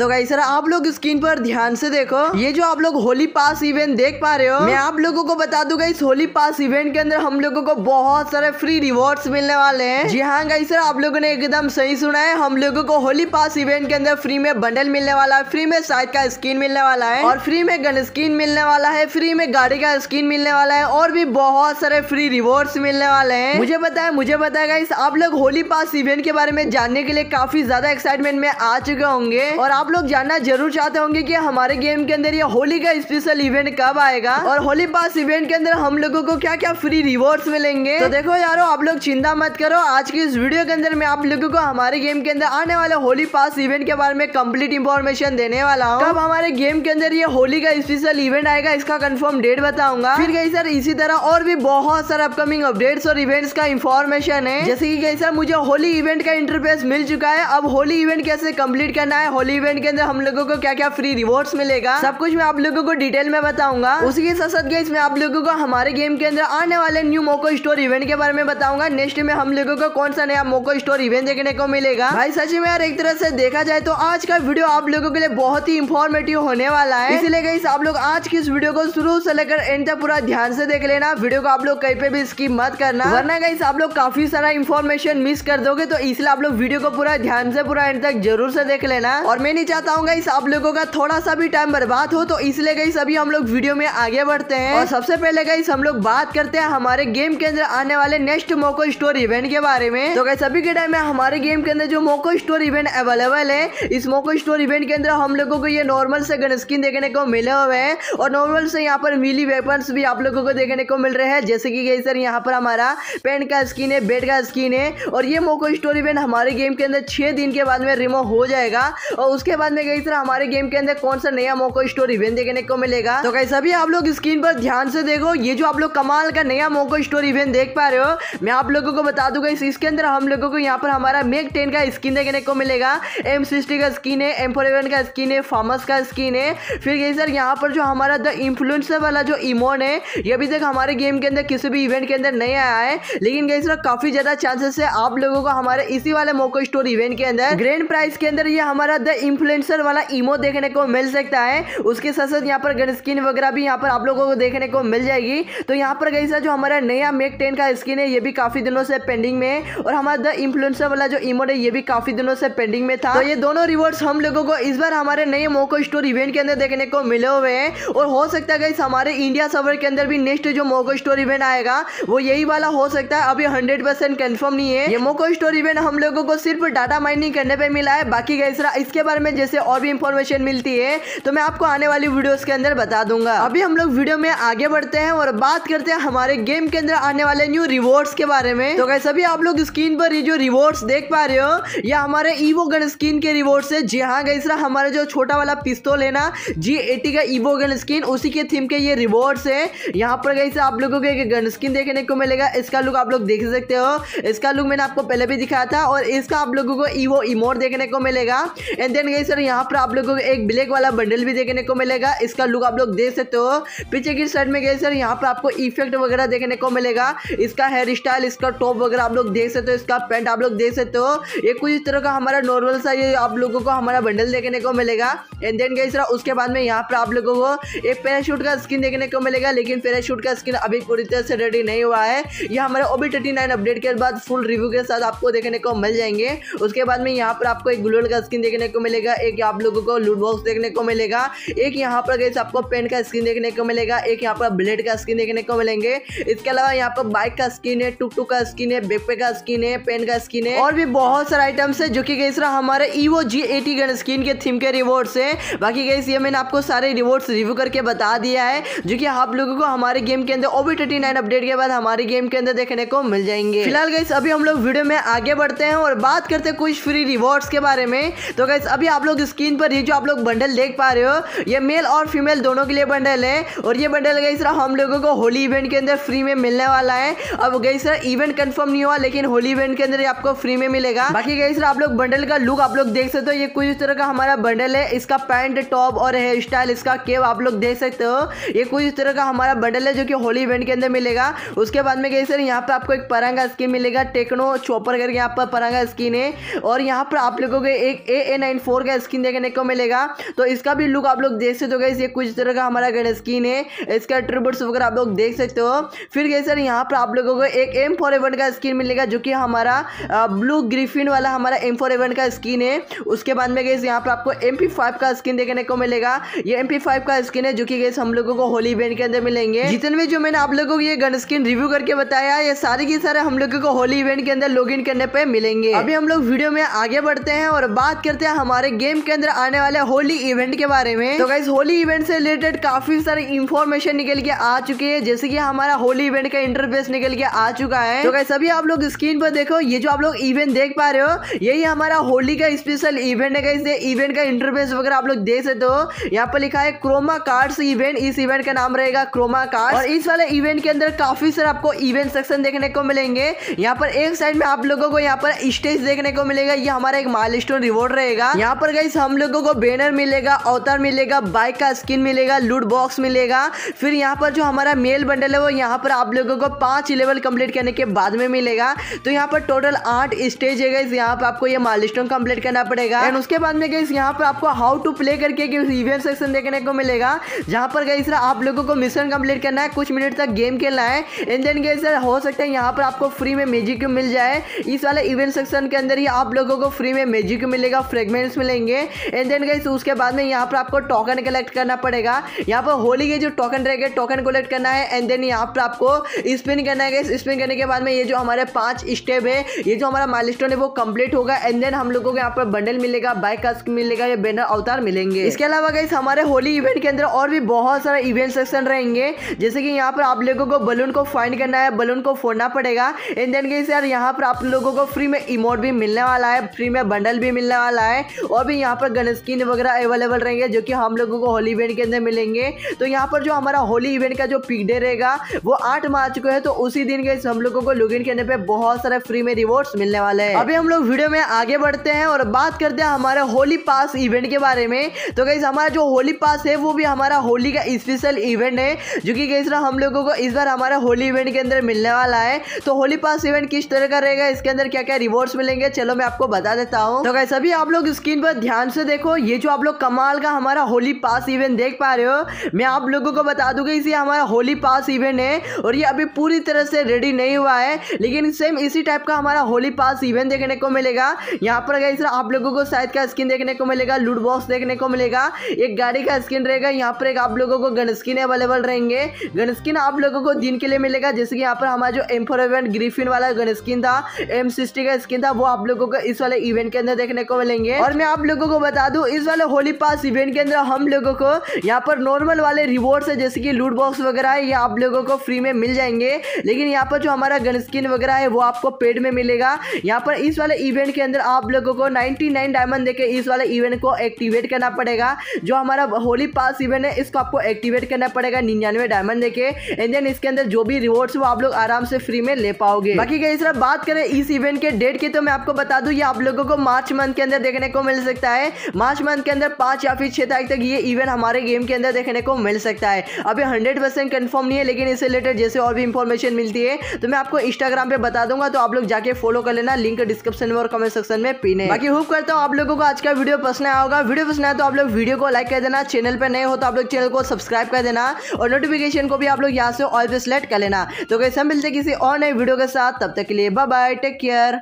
तो गाई सर आप लोग स्क्रीन पर ध्यान से देखो। ये जो आप लोग होली पास इवेंट देख पा रहे हो, मैं आप लोगों को बता दूँगा इस होली पास इवेंट के अंदर हम लोगों को बहुत सारे फ्री रिवॉर्ड्स मिलने वाले हैं। जी हाँ गाइस सर आप लोगों ने एकदम सही सुना है। हम लोगों को होली पास इवेंट के अंदर फ्री में बंडल मिलने वाला है फ्री में साइड का स्किन मिलने वाला है और फ्री में गन स्किन मिलने वाला है फ्री में गाड़ी का स्किन मिलने वाला है और भी बहुत सारे फ्री रिवॉर्ड्स मिलने वाले हैं। मुझे है, मुझे पता है गाइस आप लोग होली पास इवेंट के बारे में जानने के लिए काफ़ी ज़्यादा एक्साइटमेंट में आ चुके होंगे और आप लोग जानना ज़रूर चाहते होंगे कि हमारे गेम के अंदर ये होली का स्पेशल इवेंट कब आएगा? और होली पास इवेंट के अंदर हम लोगों को क्या क्या फ्री रिवॉर्ड्स मिलेंगे? तो देखो यारो, आप लोग चिंता मत करो। आज की इस वीडियो के अंदर मैं आप लोगों को हमारे गेम के अंदर आने वाले होली पास इवेंट के बारे में कंप्लीट इंफॉर्मेशन देने वाला हूँ। कब हमारे गेम के अंदर ये होली का स्पेशल इवेंट आएगा, इसका कंफर्म डेट बताऊँगा। फिर कहीं सर इसी तरह और भी बहुत सारे अपकमिंग अपडेट्स और इवेंट्स का इंफॉर्मेशन है। जैसे कि गई सर मुझे होली इवेंट का इंटरफेस मिल चुका है। अब होली इवेंट कैसे कंप्लीट करना है? होली इवेंट के अंदर हम लोगों को क्या क्या फ्री रिवॉर्ड्स मिलेगा? सब कुछ मैं आप लोगों को डिटेल में बताऊँगा। उसी के साथ साथ गई मैं आप लोगों को हमारे गेम के अंदर आने वाले न्यू मोको स्टोर इवेंट के बारे में बताऊँगा। नेक्स्ट में हम लोगों को कौन सा नया मोको स्टोर इवेंट देखने को मिलेगा? भाई, सच में यार, एक तरह से देखा जाए तो आज का वीडियो आप लोगों के लिए बहुत ही इंफॉर्मेटिव होने वाला है। इसलिए गई आप लोग आज की इस वीडियो को शुरू से लेकर एंड तक पूरा ध्यान से देख लेना। वीडियो को आप लोग कहीं पे भी स्किप मत करना। वरना गई आप लोग काफ़ी सारा इन्फॉर्मेशन मिस कर दोगे तो इसलिए आप लोग वीडियो को पूरा ध्यान से पूरा एंड तक ज़रूर से देख लेना। और मैं नहीं चाहता हूँ इस आप लोगों का थोड़ा सा भी टाइम बर्बाद हो तो इसलिए गई सभी हम लोग वीडियो में आगे बढ़ते हैं। और सबसे पहले गई हम लोग बात करते हैं हमारे गेम के अंदर आने वाले नेक्स्ट मोको स्टोर इवेंट के बारे में। तो गई सभी के टाइम में हमारे गेम के अंदर जो मोको स्टोर इवेंट अवेलेबल है, इस मोको स्टोर इवेंट के अंदर हम लोगों को ये नॉर्मल से गन स्किन देखने को मिले हुए हैं। और नॉर्मल से यहाँ पर मिली वेपन भी आप लोगों को देखने को मिल रहे हैं। जैसे कि गई सर, यहाँ पर हमारा पेन का स्किन है बेड का स्किन है। और ये मोको स्टोर इवेंट हमारे गेम के अंदर छह दिन के बाद में रिमूव हो जाएगा। और उसके बाद में गई हमारे गेम के अंदर कौन सा नया मोको स्टोर इवेंट देखने को मिलेगा? तो कैसा भी आप लोग स्क्रीन पर ध्यान से देखो, ये जो आप लोग कमाल का नया मोको स्टोर इवेंट देख पा रहे हो, मैं आप लोगों को बता दूँगा इस इसके अंदर हम लोगों को यहाँ पर हमारा मेक टेन का स्किन देखने को मिलेगा एम सिक्सटी का स्किन है एम फोर का स्किन है फार्मस का स्किन है। फिर ये सर यहाँ पर जो हमारा द इन्फ्लुएंसर वाला जो इमोन है, ये अभी तक हमारे गेम के अंदर किसी भी इवेंट के अंदर नहीं आया है। लेकिन गई सर काफ़ी ज़्यादा चांसेस है आप लोगों को हमारे इसी वाले मोको स्टोर इवेंट के अंदर। ग्रैंड प्राइस के अंदर ये हमारा द इन्फ्लुएंसर वाला इमो देखने को मिल सकता है। उसके साथ साथ यहाँ पर गन स्किन वगैरह भी यहाँ पर आप लोगों को देखने को मिल जाएगी। तो यहाँ पर गई जो हमारा नया मेक टेन का स्किन है, ये भी काफ़ी दिनों से पेंडिंग में है और हमारा द इन्फ्लुएंसर वाला जो इमोट है, ये भी काफ़ी दिनों से पेंडिंग में था। तो ये दोनों रिवॉर्ड्स हम लोगों को इस बार हमारे नए मोको स्टोर इवेंट के अंदर देखने को मिले हुए हैं। और हो सकता है हमारे इंडिया सर्वर के अंदर भी नेक्स्ट जो मोको स्टोर इवेंट आएगा, वो यही वाला हो सकता है। अभी हंड्रेड परसेंट कन्फर्म नहीं है। ये मोको स्टोर इवेंट हम लोगों को सिर्फ़ डाटा माइनिंग करने पे मिला है। बाकी गैसरा इसके बारे में जैसे और भी इंफॉर्मेशन मिलती है तो मैं आपको आने वाली वीडियोस के अंदर बता दूँगा। अभी हम लोग वीडियो में आगे बढ़ते हैं और बात करते हैं हमारे गेम के अंदर आने वाले न्यू रिवॉर्ड्स के बारे में। तो कैसे अभी आप लोग स्क्रीन पर ये जो रिवॉर्ड्स देख पा रहे हो, या हमारे ईवो गन स्किन के रिवॉर्ड्स है। जी हाँ गैसरा हमारे जो छोटा वाला पिस्तौल है ना जी एटी का ईवो गन स्किन उसी के थीम के ये रिवॉर्ड्स है। यहाँ पर गई आप लोगों को एक गन स्किन देखने को मिलेगा। इसका लुक आप लोग देख सकते हो। इसका लुक मैंने आपको पहले भी दिखाया था और इसका आप लोगों को ईवो इमोट देखने को मिलेगा। एंड देन सर, यहाँ पर आप लोगों को एक ब्लैक वाला बंडल भी देखने को मिलेगा। इसका लुक आप लोग देख सकते हो। पीछे की साइड में गए, सर, यहाँ पर आपको इफ़ेक्ट वगैरह देखने को मिलेगा। इसका हेयर स्टाइल इसका टॉप वगैरह आप लोग देख सकते हो, इसका पेंट आप लोग देख सकते हो। ये कुछ इस तरह का हमारा नॉर्मल सा ये आप लोगों को हमारा बंडल देखने को मिलेगा। एंड देन गई सर, उसके बाद में यहाँ पर आप लोगों को एक पैराशूट का स्किन देखने को मिलेगा। लेकिन पैराशूट का स्किन अभी पूरी तरह से रेडी नहीं हुआ है। ये हमारे ओबी थर्टी नाइन अपडेट के बाद फुल रिव्यू के साथ आपको देखने को मिल जाएँगे। उसके बाद में यहाँ पर आपको एक ग्लोल का स्किन देखने को मिलेगा। एक आप लोगों को लूट बॉक्स देखने को मिलेगा, एक यहाँ पर गई आपको पेन का स्किन देखने को मिलेगा, एक यहाँ पर ब्लेड का स्किन देखने को मिलेंगे। इसके अलावा यहाँ पर बाइक का स्किन है टुक टुक का स्किन है बैकपैक का स्किन है पेन का स्किन है, और भी बहुत सारे आइटम्स है जो कि गई हमारे evo G eighty gun skin के थीम के रिवॉर्ड्स है। बाकी गई ये मैंने आपको सारे रिवॉर्ड्स रिव्यू करके बता दिया है, जो कि आप लोगों को हमारे गेम के अंदर ओबी थर्टी अपडेट के बाद हमारे गेम के अंदर देखने को मिल जाएँगे। फ़िलहाल गई अभी हम लोग वीडियो में आगे बढ़ते हैं और बात करते हैं कुछ फ्री रिवॉर्ड्स के बारे में। तो गैस अभी लोग स्क्रीन पर ये जो आप लोग बंडल देख पा रहे हो, ये मेल और फीमेल दोनों के लिए बंडल है। और ये बंडल गई सर, हम लोगों को होली इवेंट के अंदर फ्री में मिलने वाला है। अब गई सर इवेंट कंफर्म नहीं हुआ, लेकिन होली इवेंट के अंदर आपको फ्री में मिलेगा। बाकी गई सर, आप लोग बंडल का लुक आप लोग देख सकते हो। ये कुछ तरह का हमारा बंडल है, इसका पैंट, टॉप और हेयर स्टाइल इसका केव आप लोग देख सकते हो। ये कुछ तरह का हमारा बंडल है जो कि होली इवेंट के अंदर मिलेगा। उसके बाद में गई सर, यहाँ पर आपको एक परांगा स्किन मिलेगा टेक्नो चॉपर करके यहाँ पर परांगा स्किन है। और यहाँ पर आप लोगों को एक ए ए नाइन फोर का स्किन देखने को मिलेगा तो इसका भी लुक आप लोग देख सकते हो ये कुछ तरह का हमारा गन स्किन है, इसका ट्रिब्यूट्स वगैरह आप लोग देख सकते हो। फिर गए सर यहाँ पर आप लोगों को एक एम फोर एवन का स्किन मिलेगा, जो कि हमारा ब्लू ग्रिफिन वाला हमारा एम फोर एवन का स्किन है। उसके बाद में गए यहाँ पर आपको एम पी फाइव का स्किन देखने को मिलेगा। ये एम पी फाइव का स्किन है, जो कि गए हम लोगों को होली इवेंट के अंदर मिलेंगे। जितने भी जो मैंने आप लोगों को ये गन स्किन रिव्यू करके बताया, ये सारे की सारे हम लोगों को होली इवेंट के अंदर लॉग करने पे मिलेंगे। अभी हम लोग वीडियो में आगे बढ़ते हैं और बात करते हैं हमारे गेम के अंदर आने वाले होली इवेंट के बारे में। तो गाइस होली इवेंट से रिलेटेड काफ़ी सारी इंफॉर्मेशन निकल के आ चुकी है, जैसे कि हमारा होली इवेंट का इंटरफेस निकल के आ चुका है। तो गाइस अभी आप लोग स्क्रीन पर देखो, ये जो आप लोग इवेंट देख पा रहे हो, यही हमारा होली का स्पेशल इवेंट है गाइस ये इवेंट का इंटरफेस वगैरह आप लोग देख सकते हो। यहाँ पर लिखा है क्रोमा कार्ड्स इवेंट इस इवेंट का नाम रहेगा क्रोमा कार्ड और इस वाले इवेंट के अंदर काफ़ी सारे आपको इवेंट सेक्शन देखने को मिलेंगे। यहाँ पर एक साइड में आप लोगों को यहाँ पर स्टेज देखने को मिलेगा। ये हमारा एक माइलस्टोन रिवॉर्ड रहेगा। यहाँ पर गई हम लोगों को बैनर मिलेगा, अवतार मिलेगा बाइक का स्किन मिलेगा लूट बॉक्स मिलेगा। फिर यहाँ पर जो हमारा मेल बंडल है, वो यहाँ पर आप लोगों को पाँच लेवल कंप्लीट करने के बाद में मिलेगा। तो यहाँ पर टोटल आठ स्टेज है गाइस यहाँ पर आपको ये माइलस्टोन कंप्लीट करना पड़ेगा। एंड उसके बाद में गाइस यहाँ पर आपको हाउ टू प्ले करके इवेंट सेक्शन देखने को मिलेगा। जहाँ पर गाइस आप लोगों को मिशन कंप्लीट करना है, कुछ मिनट तक गेम खेलना है। एंड देन गाइस हो सकता है यहाँ पर आपको फ्री में मैजिक मिल जाए। इस वाले इवेंट सेक्शन के अंदर ही आप लोगों को फ्री में मैजिक मिलेगा फ्रेगमेंट्स मिलेंगे। एंड देन गाइस उसके बाद में यहाँ पर आपको टोकन कलेक्ट करना पड़ेगा। यहाँ पर होली के जो टोकन रहेगा टोकन कलेक्ट करना है। एंड देन यहाँ पर आपको स्पिन करना है स्पिन करने के बाद में ये जो हमारे पाँच स्टेप है, ये जो हमारा माइलस्टोन है, वो कंप्लीट होगा। एंड देन हम लोगों को यहाँ पर बंडल मिलेगा बाइक का मिलेगा या बैनर अवतार मिलेंगे। इसके अलावा गाइस हमारे होली इवेंट के अंदर और भी बहुत सारा इवेंट सेक्शन रहेंगे। जैसे कि यहाँ पर आप लोगों को बलून को फाइंड करना है बलून को फोड़ना पड़ेगा। एंड देन गाइस यार, यहाँ पर आप लोगों को फ्री में इमोट भी मिलने वाला है फ्री में बंडल भी मिलने वाला है। और भी यहाँ पर गन स्किन वगैरह अवेलेबल रहेंगे, जो कि हम लोगों को होली इवेंट के अंदर मिलेंगे। तो यहाँ पर जो हमारा होली इवेंट का जो पिक डे रहेगा, वो आठ मार्च को है तो उसी दिन के हम लोगों को लॉग करने पे बहुत सारे फ्री में रिवॉर्ड्स मिलने वाले हैं। अभी हम लोग वीडियो में आगे बढ़ते हैं और बात करते हैं हमारे होली पास इवेंट के बारे में। तो गई हमारा जो होली पास है, वो भी हमारा होली का स्पेशल इवेंट है, जो कि गई हम लोगों को इस बार हमारा होली इवेंट के अंदर मिलने वाला है। तो होली पास इवेंट किस तरह का रहेगा, इसके अंदर क्या क्या रिवॉर्ड्स मिलेंगे, चलो मैं आपको बता देता हूँ। तो गैस अभी आप लोग स्क्रीन पर ध्यान से देखो, ये जो आप लोग कमाल का हमारा होली पास इवेंट देख पा रहे हो, मैं आप लोगों को बता दूँगा इसे हमारा होली पास इवेंट है और ये अभी पूरी तरह से रेडी नहीं हुआ है, लेकिन सेम इसी टाइप का हमारा होली पास इवेंट देखने को मिलेगा। यहाँ पर गई आप लोगों को शायद का स्किन देखने को मिलेगा लूट बॉक्स देखने को मिलेगा, एक गाड़ी का स्किन रहेगा, यहाँ पर एक आप लोगों को गन स्किन अवेलेबल रहेंगे। गन स्किन आप लोगों को दिन के लिए मिलेगा, जैसे कि यहाँ पर हमारा जो एम फोर ग्रिफिन वाला गन स्किन था एम सिक्सटी का स्किन था, वो आप लोगों को इस वाले इवेंट के अंदर देखने को मिलेंगे। और मैं आप लोगों को बता दूँ, इस वाले होली पास इवेंट के अंदर हम लोगों को यहाँ पर नॉर्मल वाले रिवॉर्ड्स है, जैसे कि लूट बॉक्स वगैरह है, ये आप लोगों को फ्री में मिल जाएँगे। लेकिन यहाँ पर जो हमारा गन स्किन वगैरह है, वो आपको पेड में मिलेगा। यहाँ पर इस वाले इवेंट के अंदर आप लोगों को 99 डायमंड देके इस वाले इवेंट को एक्टिवेट करना पड़ेगा। जो हमारा होली पास इवेंट है, इसको आपको एक्टिवेट करना पड़ेगा, निन्यानवे डायमंड देके। एंड देन इसके अंदर जो भी रिवॉर्ड्स वो आप लोग आराम से फ्री में ले पाओगे। बाकी तरह बात करें इस इवेंट के डेट की तो मैं आपको बता दूँ, ये आप लोगों को मार्च मंथ के अंदर देखने को मिल सकता है। मार्च मंथ के अंदर पाँच या फिर छह तारीख तक ये इवेंट हमारे गेम के अंदर देखने को मिल सकता है। अभी हंड्रेड परसेंट कन्फर्म नहीं है, लेकिन इससे रिलेटेड जैसे और भी इंफॉर्मेशन मिलती है तो मैं आपको इंस्टाग्राम पे बता दूँगा तो आप लोग जाके फॉलो कर लेना। लिंक डिस्क्रिप्शन में और कमेंट सेक्शन में पीने बाकी होप करता हूँ आप लोगों को आज का वीडियो पसंद आया होगा। वीडियो पसंद आया तो आप लोग वीडियो को लाइक कर देना। चैनल पर नए हो तो आप लोग चैनल को सब्सक्राइब कर देना। और नोटिफिकेशन को भी आप लोग यहाँ से ऑल पे सेलेक्ट कर लेना। तो कैसे मिलते किसी और नए वीडियो के साथ। तब तक के लिए बाय बाय टेक केयर